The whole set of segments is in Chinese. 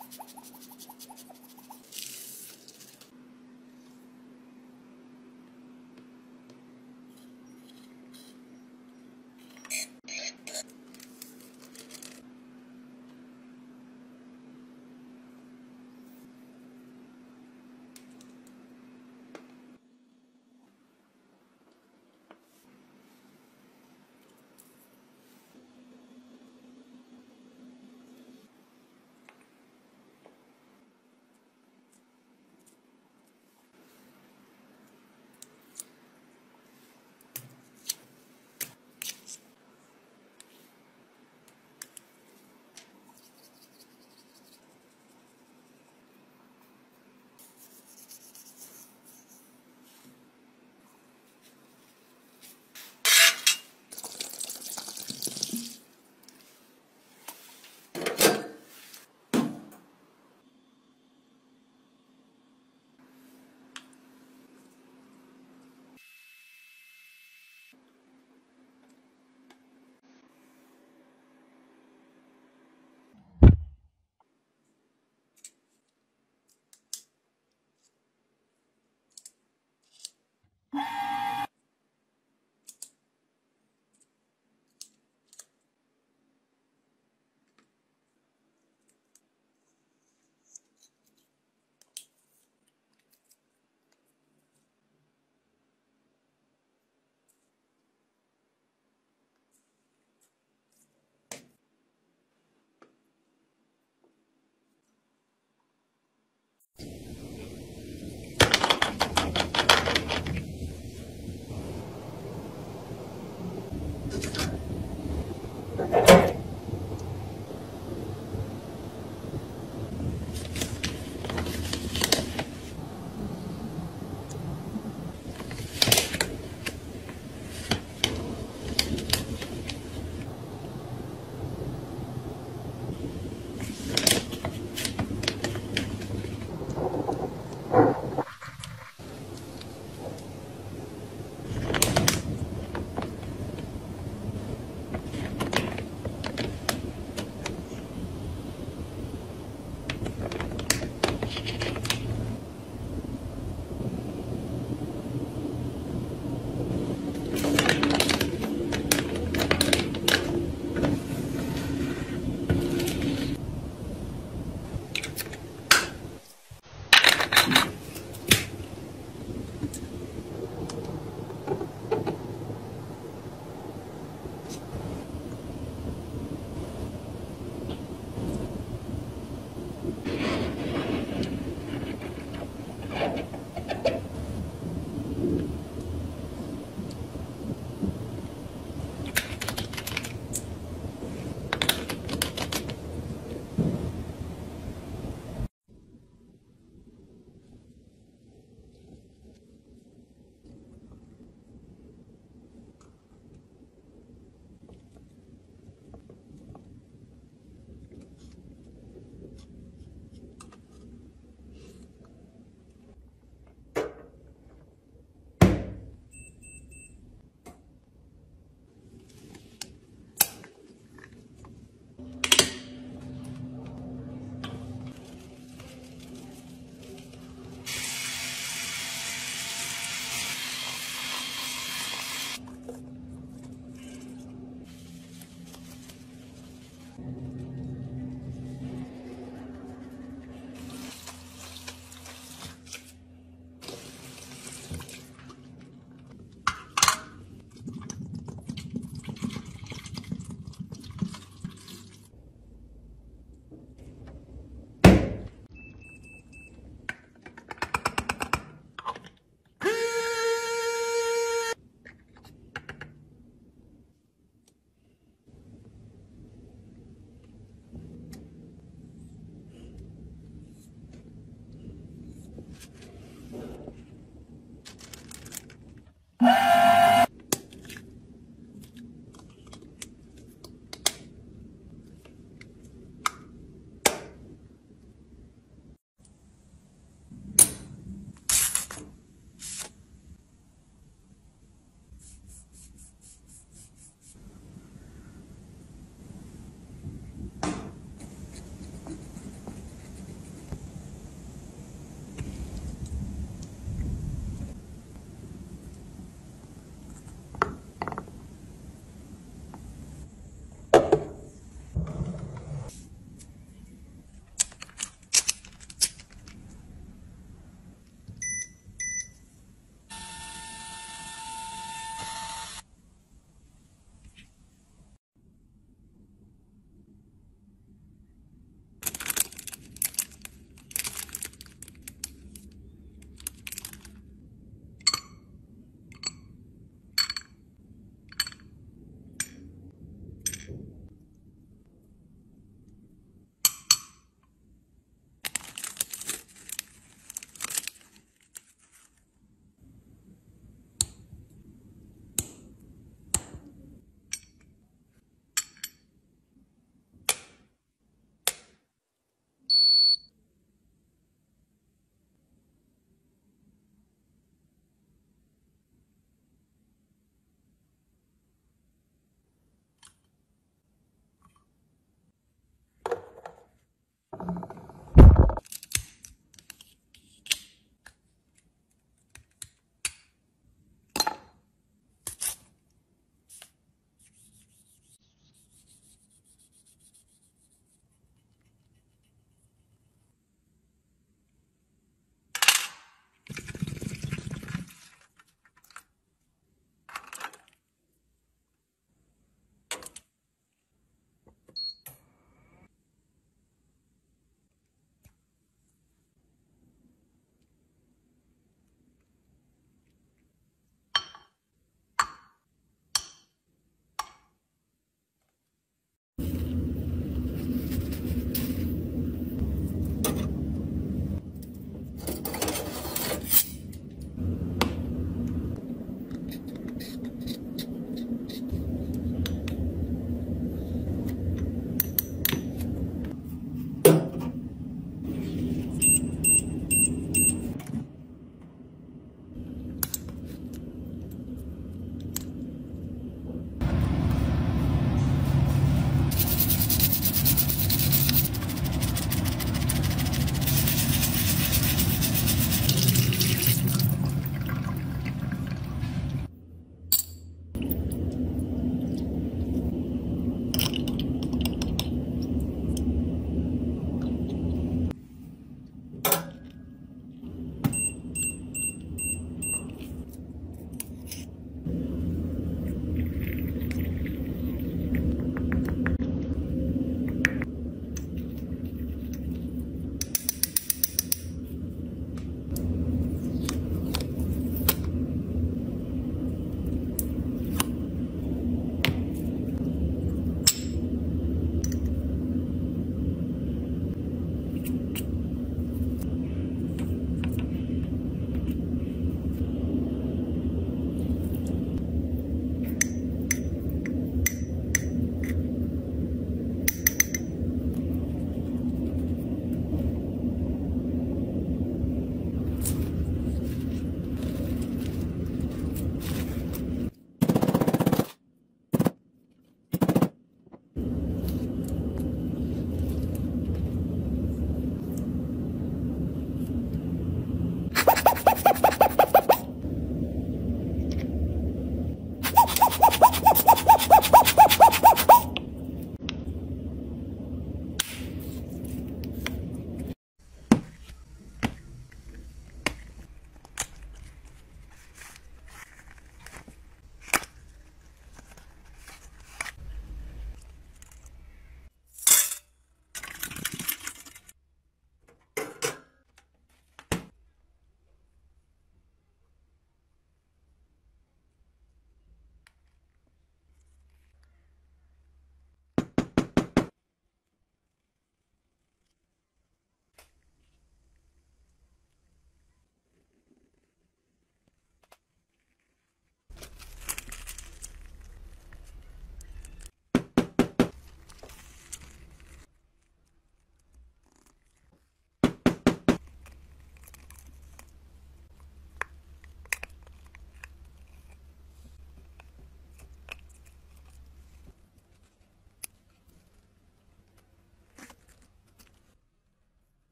you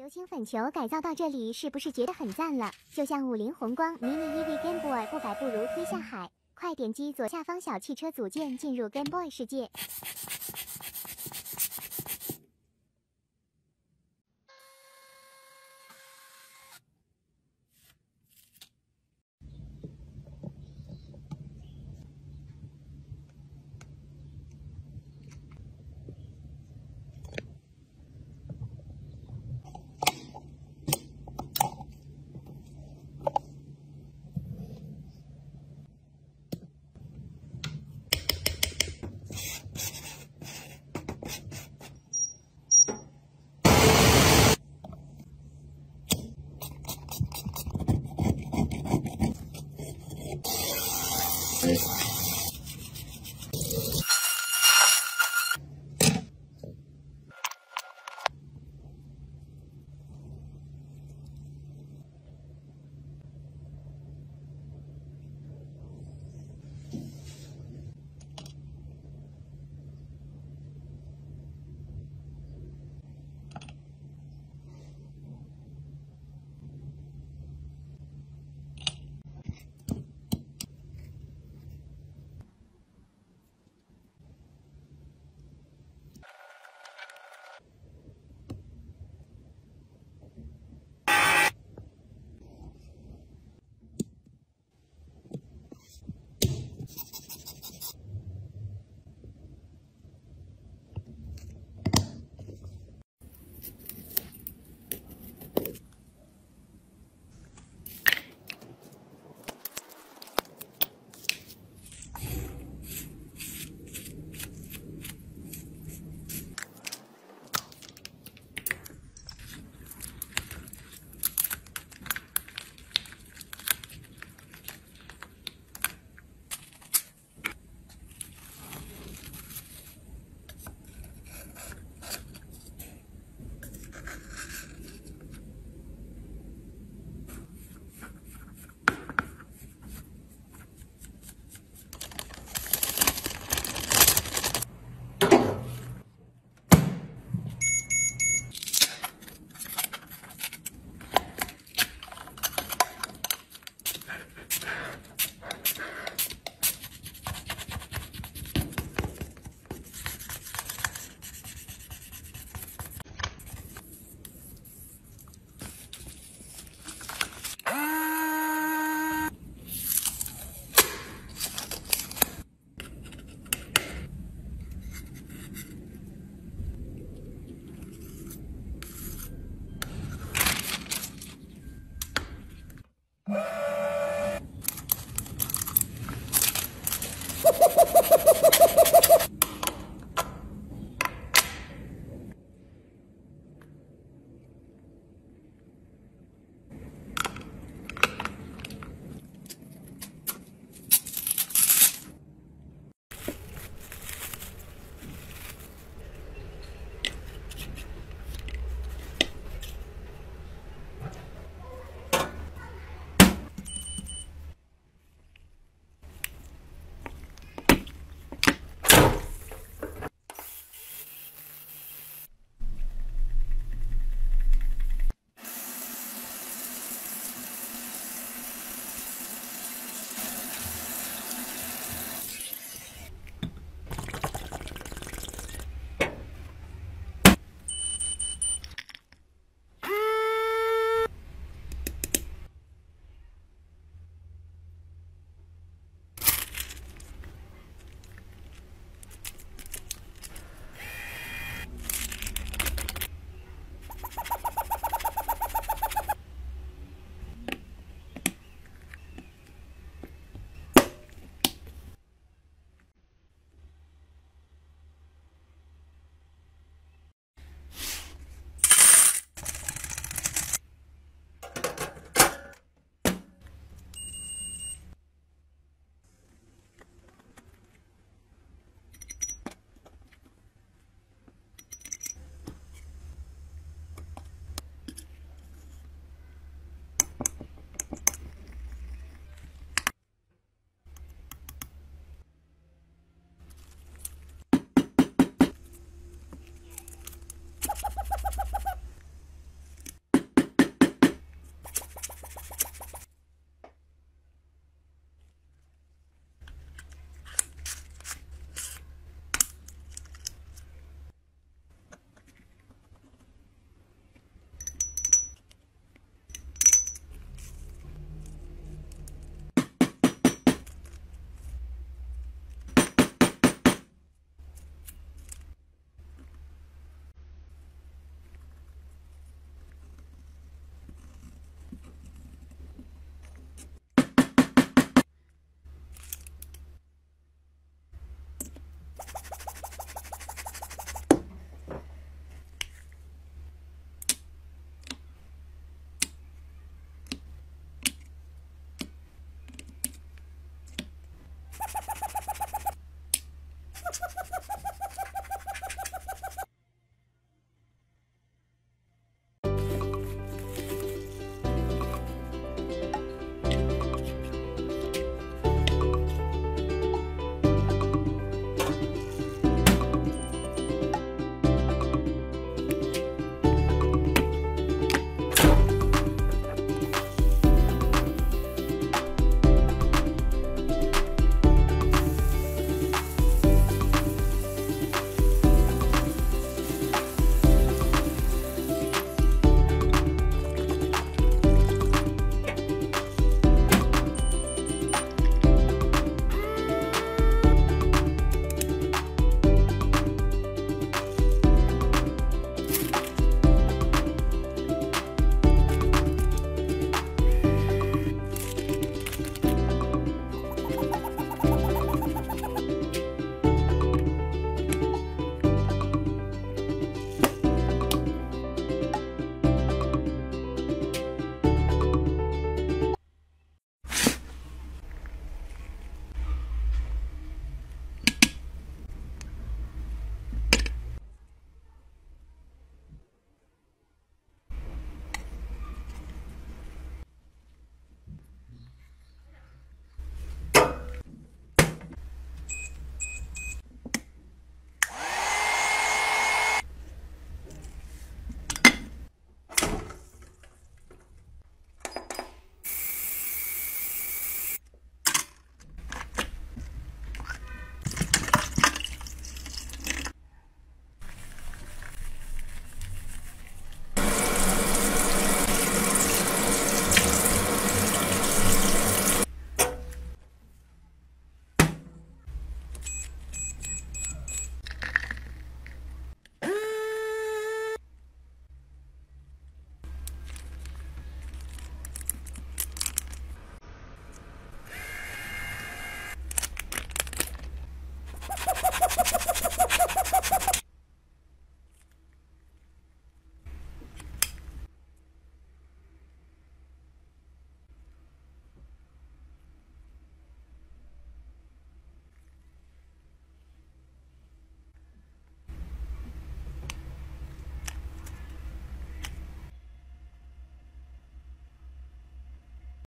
流星粉球改造到这里，是不是觉得很赞了？就像五菱宏光迷你 EV Game Boy，不改不如推下海。快点击左下方小汽车组件，进入 Game Boy 世界。